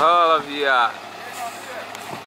Fala, viado.